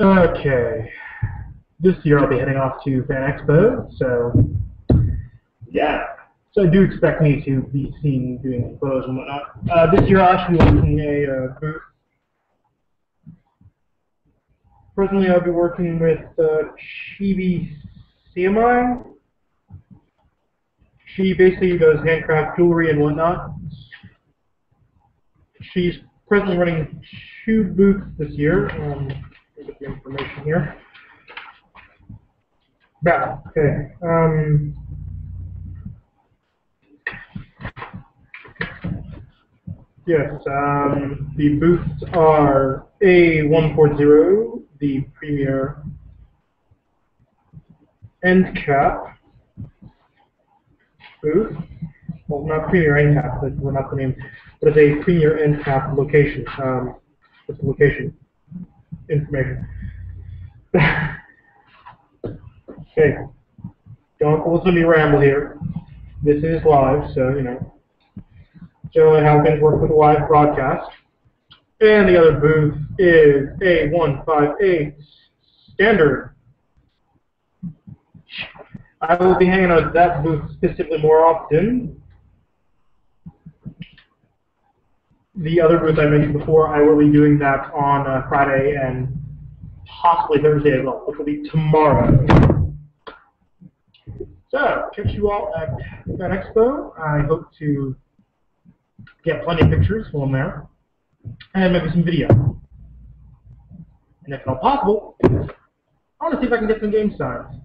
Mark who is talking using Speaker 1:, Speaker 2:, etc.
Speaker 1: Okay. This year I'll be heading off to Fan Expo, so yeah. So I do expect me to be seen doing photos and whatnot. Uh, this year I'll actually be working a uh, booth. Presently I'll be working with uh, Chibi CMI. She basically does handcraft jewelry and whatnot. She's presently running two booths this year. Um, get the information here. Yeah, okay. Um, yes, um, the booths are A140, the premier end cap booth. Well, not premier end cap, but we're not the name, but it's a premier end cap location. Um, location information. okay. Don't me ramble here. This is live, so, you know, generally how things work with a live broadcast. And the other booth is A158 Standard. I will be hanging out at that booth specifically more often. The other booth I mentioned before, I will be doing that on uh, Friday and possibly Thursday as well, which will be tomorrow. So, catch you all at that expo. I hope to get plenty of pictures while I'm there, and maybe some video. And if at all possible, I want to see if I can get some game signs.